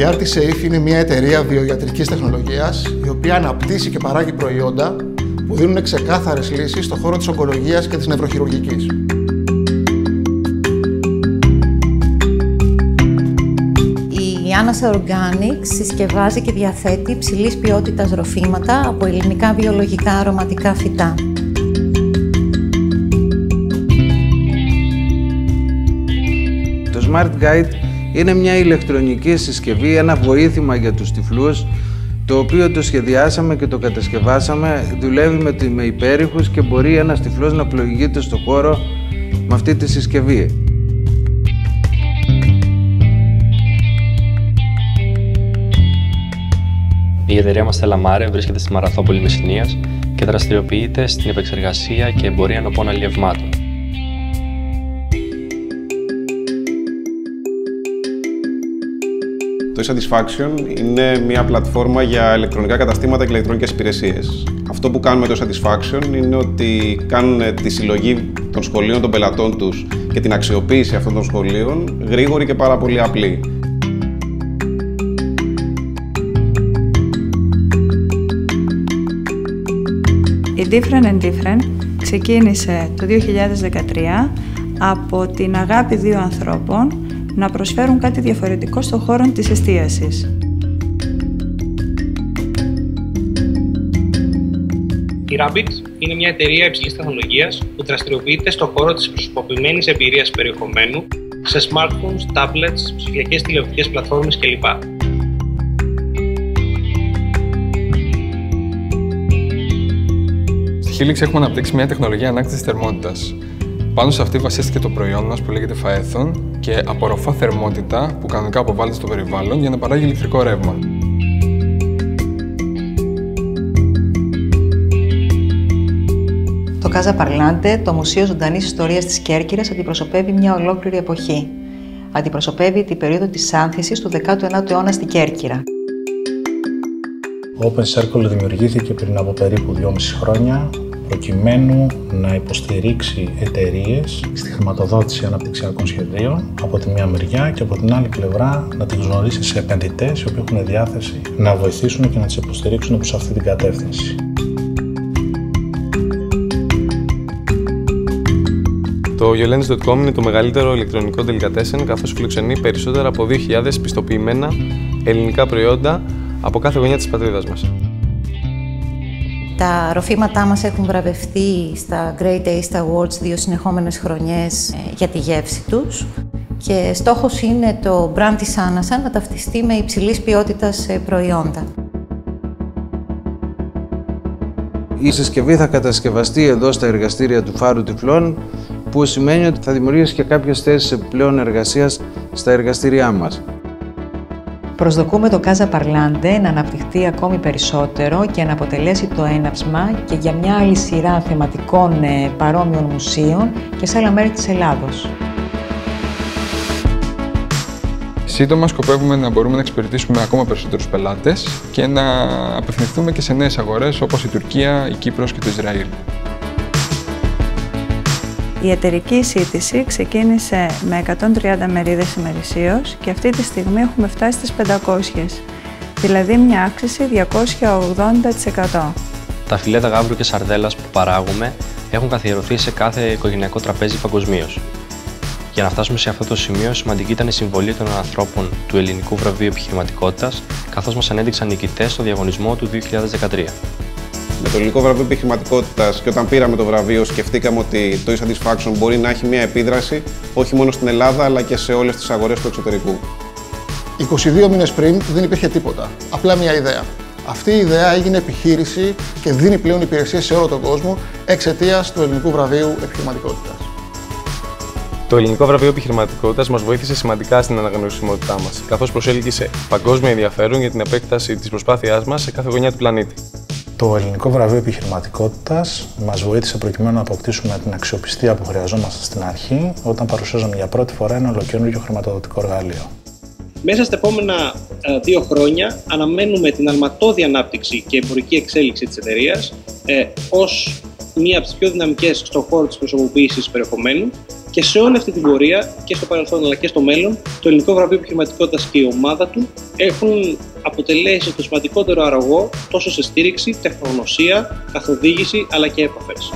Η Artisafe είναι μια εταιρεία βιοιατρικής τεχνολογίας η οποία αναπτύσσει και παράγει προϊόντα που δίνουν ξεκάθαρες λύσεις στον χώρο της ογκολογίας και της νευροχειρουργικής. Η Anasa Organics συσκευάζει και διαθέτει ψηλής ποιότητας ροφήματα από ελληνικά βιολογικά αρωματικά φυτά. Το Smart Guide είναι μια ηλεκτρονική συσκευή, ένα βοήθημα για τους τυφλούς, το οποίο το σχεδιάσαμε και το κατασκευάσαμε, δουλεύει με, με υπέρηχους και μπορεί ένας τυφλός να πλοηγείται στο χώρο με αυτή τη συσκευή. Η εταιρεία μας Telamare βρίσκεται στη Μαραθόπολη Μεσσηνίας και δραστηριοποιείται στην επεξεργασία και εμπορία νοπών αλλιευμάτων. Το e-Satisfaction είναι μια πλατφόρμα για ηλεκτρονικά καταστήματα και ηλεκτρονικές υπηρεσίες. Αυτό που κάνουμε το Satisfaction είναι ότι κάνουν τη συλλογή των σχολείων των πελατών τους και την αξιοποίηση αυτών των σχολείων γρήγορη και πάρα πολύ απλή. Η Different and Different ξεκίνησε το 2013 από την αγάπη δύο ανθρώπων να προσφέρουν κάτι διαφορετικό στον χώρο της εστίασης. Η Rabbit είναι μια εταιρεία υψηλής τεχνολογίας που δραστηριοποιείται στον χώρο της προσωποποιημένης εμπειρίας περιεχομένου σε smartphones, tablets, ψηφιακές τηλεοπτικές πλατφόρμες κλπ. Στη Helix έχουμε αναπτύξει μια τεχνολογία ανάκτησης θερμότητας. Πάνω σε αυτή βασίστηκε το προϊόν μας που λέγεται Phaethon και απορροφά θερμότητα που κανονικά αποβάλλεται στο περιβάλλον για να παράγει ηλεκτρικό ρεύμα. Το Casa Parlante, το Μουσείο Ζωντανής Ιστορίας της Κέρκυρας, αντιπροσωπεύει μια ολόκληρη εποχή. Αντιπροσωπεύει την περίοδο της άνθησης του 19ου αιώνα στην Κέρκυρα. Ο Open Circle δημιουργήθηκε πριν από περίπου 2,5 χρόνια προκειμένου να υποστηρίξει εταιρείες στη χρηματοδότηση αναπτυξιακών σχεδίων από τη μία μεριά και από την άλλη πλευρά να την γνωρίσει σε επενδυτές οι οποίοι έχουν διάθεση να βοηθήσουν και να τις υποστηρίξουν προς αυτή την κατεύθυνση. Το Yolens.com είναι το μεγαλύτερο ηλεκτρονικό delicatessen καθώς φιλοξενεί περισσότερα από 2.000 πιστοποιημένα ελληνικά προϊόντα από κάθε γωνιά της πατρίδας μας. Τα ροφήματά μας έχουν βραβευτεί στα Great Taste Awards δύο συνεχόμενες χρονιές ε, για τη γεύση τους και στόχος είναι το brand της Άνασα να ταυτιστεί με υψηλής ποιότητας ε, προϊόντα. Η συσκευή θα κατασκευαστεί εδώ στα εργαστήρια του Φάρου Τυφλών που σημαίνει ότι θα δημιουργήσει και κάποιες θέσεις επιπλέον εργασίας στα εργαστήριά μας. Προσδοκούμε το Casa Parlante να αναπτυχθεί ακόμη περισσότερο και να αποτελέσει το έναυσμα και για μια άλλη σειρά θεματικών ε, παρόμοιων μουσείων και σε άλλα μέρη της Ελλάδος. Σύντομα σκοπεύουμε να μπορούμε να εξυπηρετήσουμε ακόμα περισσότερους πελάτες και να απευθυνθούμε και σε νέες αγορές όπως η Τουρκία, η Κύπρος και το Ισραήλ. Η εταιρική σύντηση ξεκίνησε με 130 μερίδες ημερησίως και αυτή τη στιγμή έχουμε φτάσει στις 500, δηλαδή μια αύξηση 280%. Τα φιλέτα γάβρου και σαρδέλας που παράγουμε έχουν καθιερωθεί σε κάθε οικογενειακό τραπέζι παγκοσμίως. Για να φτάσουμε σε αυτό το σημείο, σημαντική ήταν η συμβολή των ανθρώπων του Ελληνικού Βραβείου Επιχειρηματικότητας, καθώς μας ανέδειξαν νικητές στο διαγωνισμό του 2013 με το ελληνικό βραβείο επιχειρηματικότητας και όταν πήραμε το βραβείο, σκεφτήκαμε ότι το e-satisfaction μπορεί να έχει μια επίδραση όχι μόνο στην Ελλάδα αλλά και σε όλες τις αγορές του εξωτερικού. 22 μήνες πριν δεν υπήρχε τίποτα. Απλά μια ιδέα. Αυτή η ιδέα έγινε επιχείρηση και δίνει πλέον υπηρεσίες σε όλο τον κόσμο εξαιτίας του ελληνικού βραβείου επιχειρηματικότητας. Το ελληνικό βραβείο επιχειρηματικότητας μας βοήθησε σημαντικά στην αναγνωρισιμότητά μας, καθώς προσέλκυσε παγκόσμιο ενδιαφέρον για την επέκταση της προσπάθειάς μας σε κάθε γωνιά του πλανήτη. Το Ελληνικό Βραβείο Επιχειρηματικότητας μας βοήθησε προκειμένου να αποκτήσουμε την αξιοπιστία που χρειαζόμαστε στην αρχή, όταν παρουσιάζαμε για πρώτη φορά ένα ολοκένουργιο χρηματοδοτικό εργαλείο. Μέσα στα επόμενα ε, δύο χρόνια αναμένουμε την αλματώδη ανάπτυξη και εμπορική εξέλιξη της εταιρείας ε, ως μία από τις πιο δυναμικές στον χώρο της προσωποποίηση περιεχομένου και σε όλη αυτή την πορεία και στο παρελθόν αλλά και στο μέλλον, το Ελληνικό Βραβείο Επιχειρηματικότητας και η ομάδα του έχουν αποτελέσει το σημαντικότερο αρρωγό τόσο σε στήριξη, τεχνογνωσία, καθοδήγηση αλλά και επαφές.